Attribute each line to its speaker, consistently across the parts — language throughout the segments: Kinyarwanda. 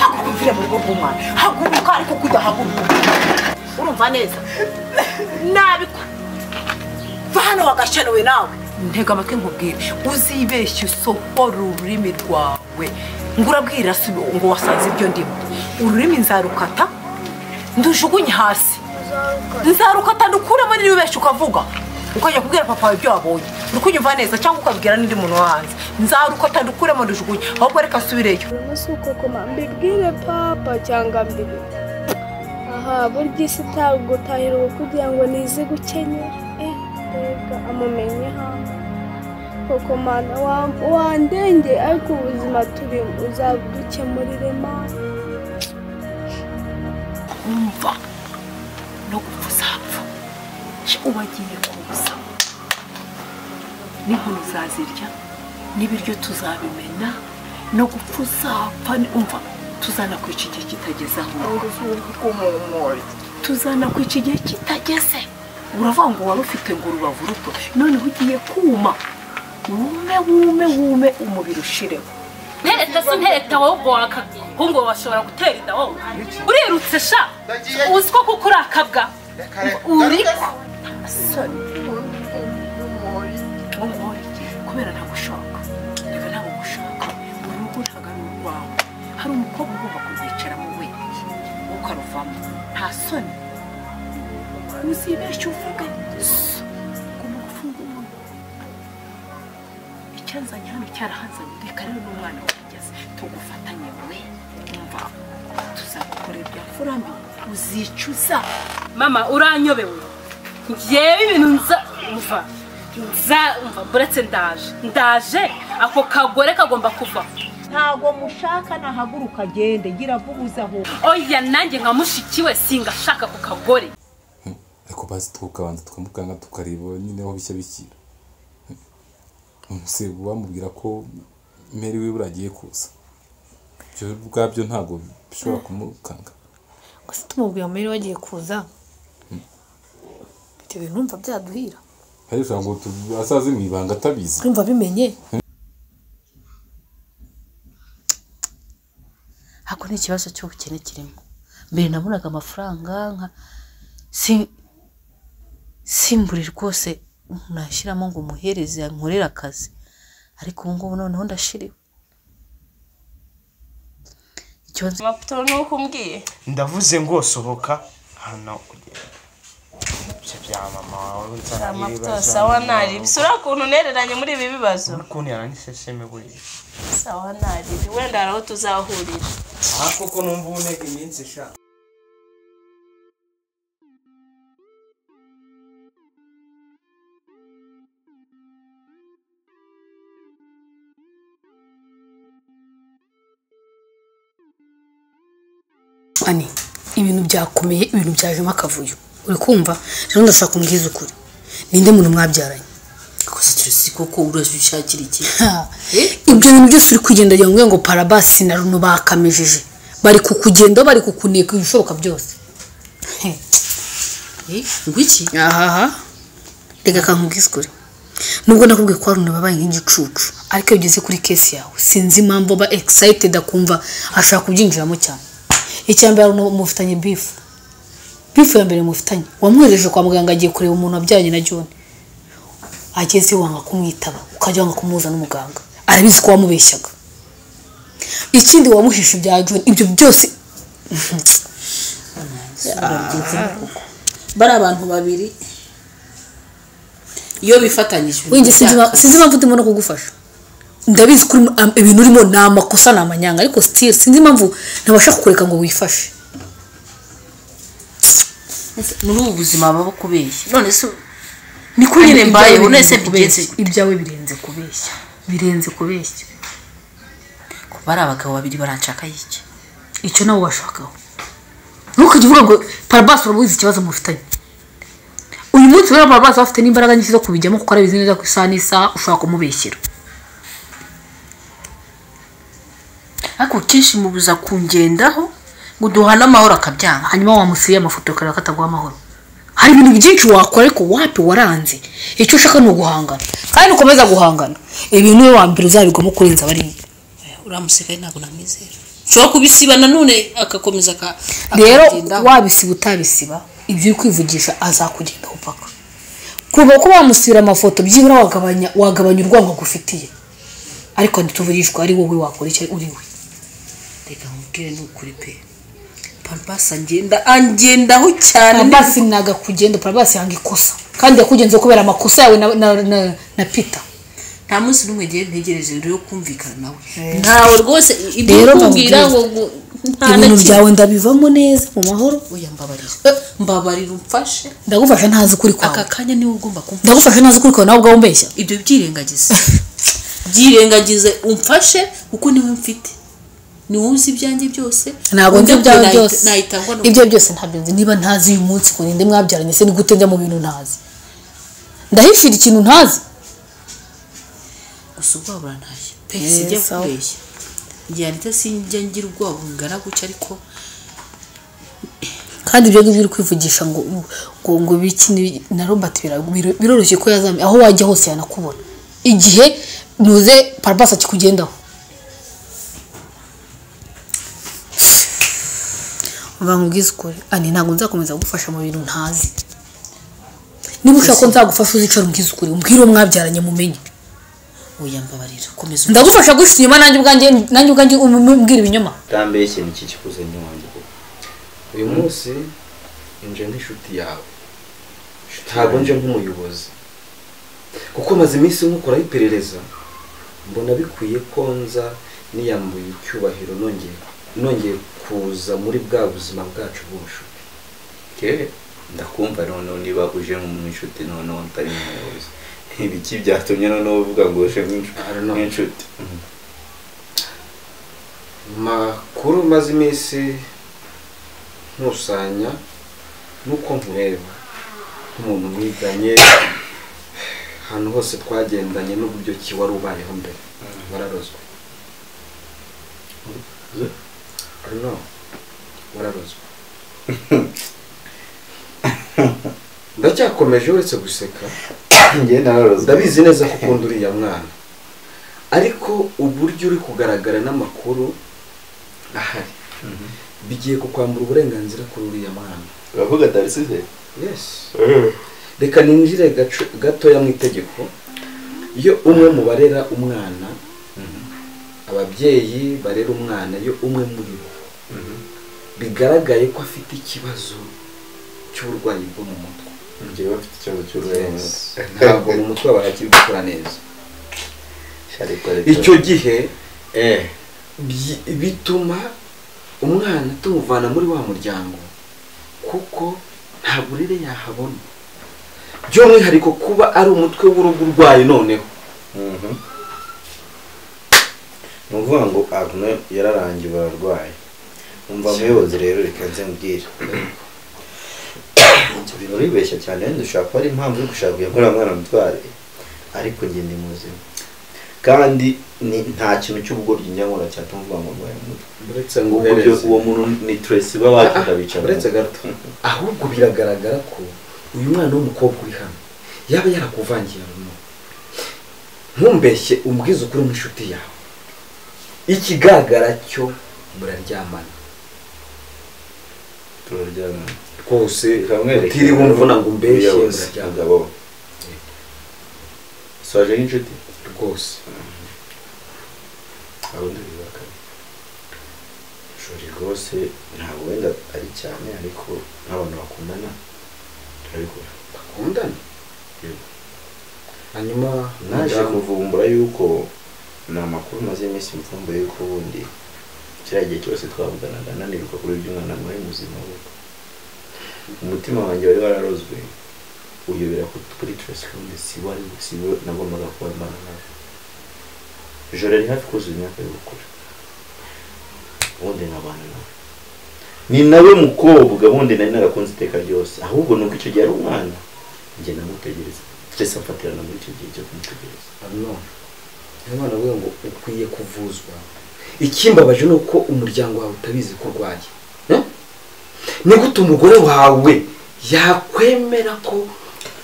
Speaker 1: haguruka uvire mu rugo rw'umwana. Haguruka ariko kudahaguruka urumva neza? Nabiko va hano wagashaniwe nawe. Ntega amatwi nkubwire. Uzibeshye usohora ururimi rwawe. Ngo urabwira ngo wasanze ibyo ndimo. Ururimi nzarukata ndujugunye hasi. Nzarukata ndukuremo niba ubeshye ukavuga ukajya kubwira papa wawe ibyo wabonye. Uri kunyumva neza cyangwa ukabwira n'undi muntu wo hanze nzarukata ndukuremo ndujugunye ahubwo reka asubireyo
Speaker 2: uko mbibwire papa cyangwa mbibwire. Aha burya isi itagutahira ubu kugira ngo nize gukenya. Eh reka amumenye hano. Koko mana wa- wandenge ariko ubuzima turimo uzadukemurire mana
Speaker 1: umva no gupfa uzapfa. Ubagiye kuza n'inkono uzazirya n'ibiryo tuzabimena no gupfa uzapfa ni- umva tuzanakwica igihe kitageze aho tuzanakwica igihe kitageze. Uravuga ngo wari ufite ngo urubavu ruto. Noneho ugiye kuma wume wume wume umubiri ushireho.
Speaker 3: Ntereta si ntereta wowe ubwo wakahungu bashobora gutera inda wowe urirutse sha? Uzi ko kuko uri akabwa
Speaker 1: nta soni uzibeshye uvuge ugomba gufunga umunwa icyanzanye hano cyarahanzanye reka rero n'umwana wageze tugufatanye we umva tuzagukorera ibya furambi uzicuza
Speaker 3: mama uranyobewe ngewe ibintu nza umva nza umva buretse ndaje ndaje ako kagore kagomba kuva
Speaker 1: ntabwo mushaka nahaguruka agende gira vuba aho.
Speaker 3: Oya nanjye nka mushiki we singashaka ako kagore.
Speaker 4: Ariko bazi tukabanza tukamukanga tukareba nyine aho bishya bikira. Se bamubwira ko meri we buragiye kuza. Ibyo ubwabyo ntabwo bishobora kumukanga.
Speaker 5: Gusa tumubwira muri wagiye kuza? Ibyo bintu numva byaduhira.
Speaker 4: Ariko ushobora ngo azaze mu ibanga atabizi.
Speaker 5: Twumva bimenye?
Speaker 6: Hako ni ikibazo cy'ubukene kirimo. Mbere nabonaga amafaranga nka si simbure rwose nashyiramo ngo umuhereze yankorere akazi. Ariko ubu ngubu noneho ndashiriwe. Ikibazo
Speaker 2: amapoto nuko umbwiye.
Speaker 7: Ndavuze ngo sohoka hano ibyo bya mama wawe nzana
Speaker 2: amapoto sawa naribi sura ukuntu nereranye muri ibi bibazo.
Speaker 7: Ukuntu yaraniseseme buriya.
Speaker 2: Sawa naribi wenda hari aho tuzahurira.
Speaker 7: Aha koko numva ubunega iminsi eshanu
Speaker 5: ani ibintu byakomeye ibintu byajemo akavuyo. Uri kumva? Rero ndashaka kumbwiza ukuri. Ninde muntu mwabyaranye
Speaker 6: si koko urashakira iki?
Speaker 5: Ha, ibyo bintu byose uri kugenda agira ngo ngo parabasi na runo bakamejeje. Bari kukugendaho bari kukuneka ibishoboka byose.
Speaker 6: Eh, ngwiki
Speaker 5: ahaha reka kankubwiza ukuri nubwo nakubwiye ko runo babaye nk'igicucu. Ariko iyo ugeze kuri kesi yawe sinzi impamvu aba excited akumva ashaka kubyinjiramo cyane. Icya mbere runo mufitanye bifu bifu ya mbere mufitanye. Wamwohereje kwa muganga agiye kureba umuntu wabyaranye na john. Ageze wanga kumwitaba ukajya wanga kumuhuza n'umuganga. Arabizi ko wamubeshyaga. Ikindi wamuhishe ibya john ibyo byose
Speaker 6: bari abantu babiri. Iyo bifatanyije.
Speaker 5: Sinzi impa- sinzi impamvu ndimo no kugufasha. Ndabizi ko ibintu urimo ni amakosa ni amanyanga ariko still sinzi impamvu ntabasha kukureka ngo wifashe.
Speaker 6: Muri ubu buzima baba kubeshya. None se niko nyine mbayeho nese mbigenze
Speaker 5: ibyawe birenze kubeshya. Birenze kubeshya.
Speaker 6: Kuba ari abagabo babiri baranshaka iki?
Speaker 5: Icyo nawe washakaho. Ntukajya uvuga ngo parabasi urabuzi ikibazo mufitanye. Uyu munsi rero parabasi bafite n'imbaraga nyinshi zo kubijyamo kuko arabizi neza ko isaha n'isaha ushobora kumubeshyera.
Speaker 6: Ariko kenshi mubuza kungendaho ngo duhane amahoro akabyanga.
Speaker 5: Hanyuma wamusiye amafoto ukareba ko ataguha amahoro. Hari ibintu byinshi wakora ariko wapi waranze? Icyo ushaka ni uguhangana. Kandi nukomeza guhangana. Ibintu we wa mbere uzabigwamo kurenza bariya
Speaker 6: uramuseka ntabwo namwizera. Ushobora kubisiba nanone agakomeza
Speaker 5: rero wabisiba utabisiba ibyo uri kwivugisha azakugendaho paka kuva ko bamusubira amafoto byibura wagabanya wagabanya urwango agufitiye. Ariko ntituvugishwa ari wowe wakora icyo uri we
Speaker 6: reka nkubwire ni ukuri pe. Parapasi angenda angendaho cyane.
Speaker 5: Parabasi ntago akugenda parabasi yanga ikosa. Kandi yakugenze kubera amakosa yawe na, na, na, na pita
Speaker 6: nta munsi n'umwe ngiye ntegereje rero kumvikana nawe ntawe rwose ibyo
Speaker 5: Rero
Speaker 6: kumbwira ngo
Speaker 5: ibintu byawe ndabivamo neza mu mahoro.
Speaker 6: Oya mbabarira. Mbabarira umfashe.
Speaker 5: Ndagufasha ntazi ukuri
Speaker 6: aka
Speaker 5: kwawe
Speaker 6: kanya ni we ugomba kumfasha.
Speaker 5: Ndagufasha ntazi ukuri kwawe nawe ubwawe umbeshya.
Speaker 6: Ibyo byirengagize. Byirengagize umfashe kuko ni we mfite. Ni wowe uzi ibyanjye byose?
Speaker 5: Ntabwo nzi ibyawe byose. ibyo byose ntabyo nzi. Niba ntazi uyu munsi ngo ninde mwabyaranye se ni gute njya mu bintu ntazi? Ndahishira ikintu ntazi.
Speaker 6: Gusa ubwoba burantashye pe sijya kubeshya. Ngiye ndetse sinjya ngira ubwoba bungana gutya ariko
Speaker 5: kandi ibyo ngibyo uri kwivugisha ngo ngo ngo biki na robert biroroshye ko yazamenya aho wajya hose yanakubona. Igihe nuze parabasi akikugendaho. Mva nkubwize ukuri ani ntabwo nzakomeza kugufasha mu bintu ntazi niba ushaka ko nzagufasha uzicara umbwize ukuri umbwire uwo mwabyaranye mumenye.
Speaker 6: Oya mbabarira komeza
Speaker 5: ndagufasha guhisha inyuma nanjye ubwanjye nanjye ubwanjye umbwira ibinyoma.
Speaker 8: Utambeshye ni iki kikuzanye wanjye uyu munsi nje nk'inshuti yawe. Ntabwo nje nk'umuyobozi. Kuko maze iminsi nkukoraho iperereza mbona bikwiye ko nza niyambuye icyubahiro nongeye nongeye kuza muri bwa buzima bwacu bw'ubushuti
Speaker 9: Kewe ndakumva noneho niba uje nk'umunshuti noneho utari nk'umuyobozi ibiki byatumye noneho uvuga ngo uje nk'inshuti
Speaker 8: makuru maze iminsi nkusanya nuko nkureba. Nk'umuntu mwiganye ahantu hose twagendanye n'uburyo ki wari ubayeho mbere. Wararozwe. I don't know. wararozwe ndacyakomeje uretse guseka ndabizi neza ko ukunda uriya mwana ariko uburyo uri kugaragara n'amakuru ahari bigiye kukwambura uburenganzira kuri uriya mwana
Speaker 9: uravuga darisize
Speaker 8: yes reka ninjire gatoya mu itegeko iyo umwe mu barera umwana ababyeyi barera umwana iyo umwe muri bo bigaragaye ko afite ikibazo cy'uburwayi bwo mu mutwe.
Speaker 9: Bafite ikibazo cy'ururenga
Speaker 8: ntabwo mu mutwe. Wawe hakiri gukora neza. Icyo gihe
Speaker 9: eh
Speaker 8: bi- bituma umwana tumuvana muri wa muryango kuko nta burere yahabona. By'umwihariko kuba ari umutwe w'urugo urwaye noneho.
Speaker 9: Mhm. ni ukuvuga ngo agne yararangiye bararwaye umva muyobozi rero reka nze mbwire. Ibyo bintu uribeshya cyane wenda ushobora kuba ari impamvu yo gushaka kujya kureba mwana mutware ariko njye ndi muzima. Kandi ni nta kintu cy'ubugoryi njya nkora cyatuma uvuga ngo byo-
Speaker 8: uhereze.
Speaker 9: uwo muntu ni Tracy uba wagenda bicara
Speaker 8: uretse gato. Ahubwo biragaragara ko uyu mwana w'umukobwa uri hano yaba yarakuvangiye runo ntumbeshye umbwize ukuri nk'inshuti yawe. Ikigaragara cyo muraryamana.
Speaker 9: Turaryamana Kamwereke.
Speaker 8: utiriwe umvuna ngo umbeshye
Speaker 9: mugabo soje nk'inshuti
Speaker 8: rwose
Speaker 9: aho ndabibakana shori rwose ntabwo wenda ari cyane ariko nk'abantu bakundana turabikora
Speaker 8: bakundana hanyuma
Speaker 9: naje kuvumbura yuko ni amakuru maze iminsi mvumbuye yuko ubundi kiriya gihe cyose twavuganaga nanirwa kuri iby'umwana muri muzima we. Umutima wanjye wari wararozwe uyobera ku- kuri kandi si wari si we nagombaga kuba mbana nawe. Ijoro ari hafi kuzuza imyaka y'ubukure ubundi nkabana nawe. Ni nawe mukobwa bundi nari narakunze iteka ryose. Ahubwo ni uko icyo gihe ari umwana njye namutegereza. Tracy amfatirana muri icyo gihe cyo kumutegereza.
Speaker 8: Hano umwana we ngo ukwiye kuvuzwa. Ikimbabaje ni uko umuryango wawe utabizi ko urwaye. Eh? ni gute umugore wawe yakwemera ko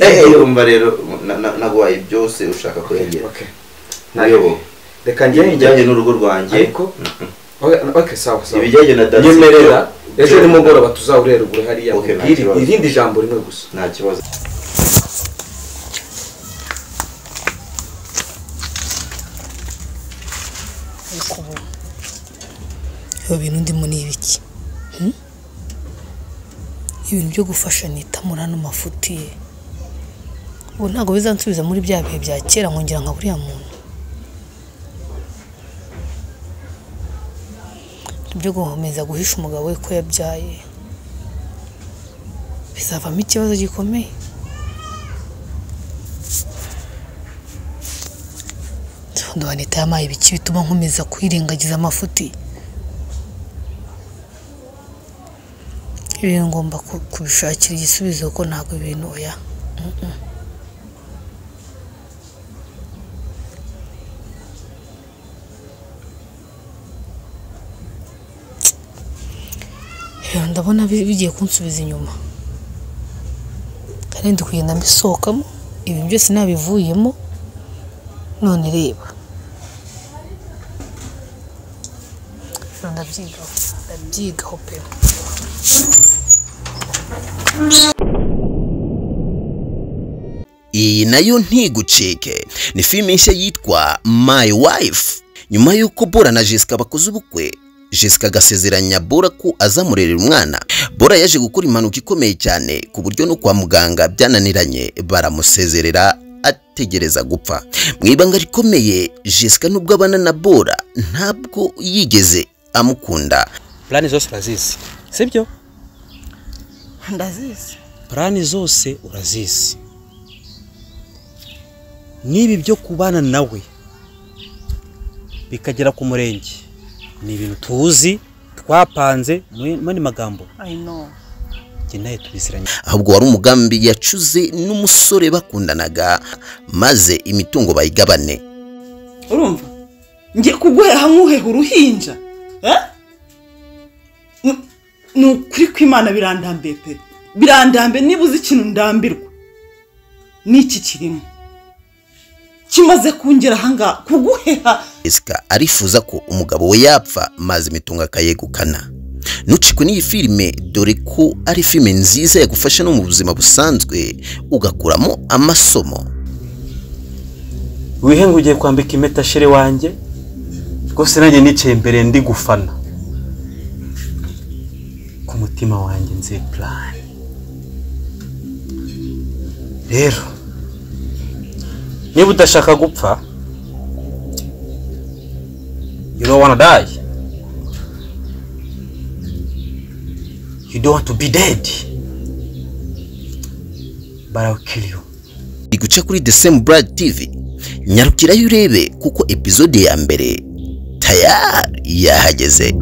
Speaker 9: Eh, urumva rero na- na- naguhaye byose ushaka kurengera
Speaker 8: reka njye
Speaker 9: ibijyanye n'urugo rwanjye.
Speaker 8: Ariko Okay, okay sawa sawa.
Speaker 9: Ibijyanye na dance
Speaker 8: nyemerera. Ejo nimugoroba hariya.
Speaker 9: Nta
Speaker 8: mubwire
Speaker 9: kibazo.
Speaker 8: irindi jambo rimwe gusa.
Speaker 9: Nta kibazo.
Speaker 5: Ibi bintu ndimo ni ibiki? Hmm? ibintu byo gufasha nitamura hano mafuti ye. Ubu ntabwo bizansubiza muri bya bihe bya kera nkongera nka buriya muntu. Ibyo gukomeza guhisha umugabo we ko yabyaye. Bizavamo ikibazo gikomeye. Ndobanita yamaye ibiki bituma nkomeza kwirengagiza amafuti? Ibintu ngomba ku- kubishakira igisubizo kuko ntabwo ibintu oya. Ndabona bi- bigiye kunsubiza inyuma. Kandi ndi kugenda mbisohokamo ibintu byose nabivuyemo none reba. Ndabyigaho ndabyigaho pe
Speaker 10: iyi na yo ntigucike ni filime nshya yitwa my wife. Nyuma y'uko bora na jessica bakoze ubukwe jessica agasezeranya bora ko azamurerera umwana. Bora yaje gukora impanuka ikomeye cyane ku buryo no kwa muganga byananiranye. Baramusezerera ategereza gupfa. Mu ibanga rikomeye jessica nubwo abana na bora ntabwo yigeze amukunda.
Speaker 11: Purani zose urazizi sibyo?
Speaker 1: Ndazizi.
Speaker 11: Purani zose urazizi. N'ibi byo kubana nawe bikagera ku murenge ni ibintu tuzi twapanze mu mani magambo.
Speaker 10: Ahubwo wari umugambi yacuze n'umusore bakundanaga maze imitungo bayigabane.
Speaker 12: Urumva? Njye kuguheha nk'uheha uruhinja. eh? Ni- ukuri kw'imana birandambiye pe birandambiye niba uzi ikintu ndambirwa. N'iki kirimo? Kimaze kungera ahangaha kuguheha.
Speaker 10: Jessica arifuza ko umugabo we yapfa maze imitungo akayegukana. Ntucikwe n'iyi filime dore ko ari filime nziza yagufasha no mu buzima busanzwe. Ugakuramo amasomo.
Speaker 11: Wihe ngo ugiye kwambika impeta shere wanjye? Rwose nanjye nicaye imbere ndi gufana ku mutima wanjye nzi purani rero niba udashaka gupfa you don't wanna die. You don't want to be dead. But I'll kill you.
Speaker 10: Iri guca kuri the same brad tv nyarukirayo urebe kuko epizode ya mbere yahageze.